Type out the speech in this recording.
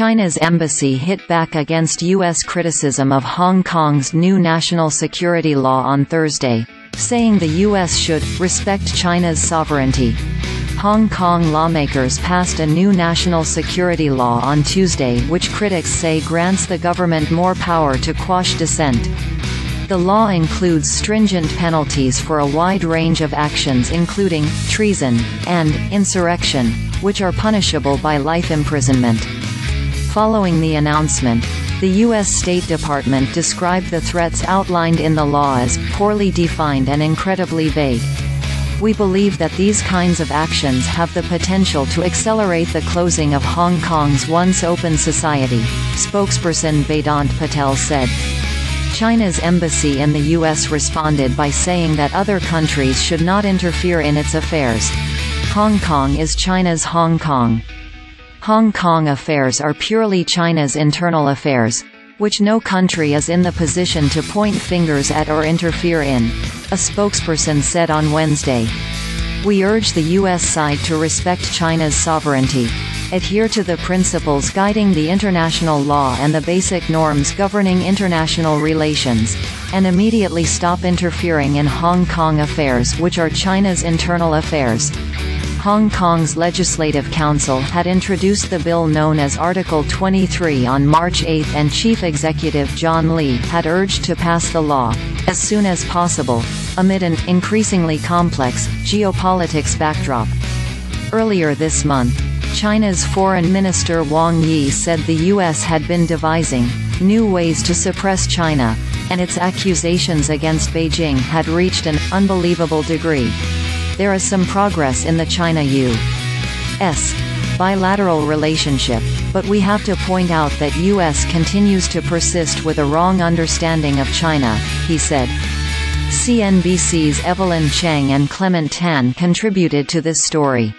China's embassy hit back against U.S. criticism of Hong Kong's new national security law on Thursday, saying the U.S. should respect China's sovereignty. Hong Kong lawmakers passed a new national security law on Tuesday which critics say grants the government more power to quash dissent. The law includes stringent penalties for a wide range of actions including, treason, and, insurrection, which are punishable by life imprisonment. Following the announcement, the U.S. State Department described the threats outlined in the law as poorly defined and incredibly vague. We believe that these kinds of actions have the potential to accelerate the closing of Hong Kong's once open society, spokesperson Vedant Patel said. China's embassy in the U.S. responded by saying that other countries should not interfere in its affairs. Hong Kong is China's Hong Kong. Hong Kong affairs are purely China's internal affairs, which no country is in the position to point fingers at or interfere in, a spokesperson said on Wednesday. We urge the U.S. side to respect China's sovereignty, adhere to the principles guiding the international law and the basic norms governing international relations, and immediately stop interfering in Hong Kong affairs which are China's internal affairs. Hong Kong's Legislative Council had introduced the bill known as Article 23 on March 8 and Chief Executive John Lee had urged to pass the law, as soon as possible, amid an increasingly complex geopolitics backdrop. Earlier this month, China's Foreign Minister Wang Yi said the U.S. had been devising new ways to suppress China, and its accusations against Beijing had reached an unbelievable degree. There is some progress in the China-U.S. bilateral relationship, but we have to point out that U.S. continues to persist with a wrong understanding of China, he said. CNBC's Evelyn Cheng and Clement Tan contributed to this story.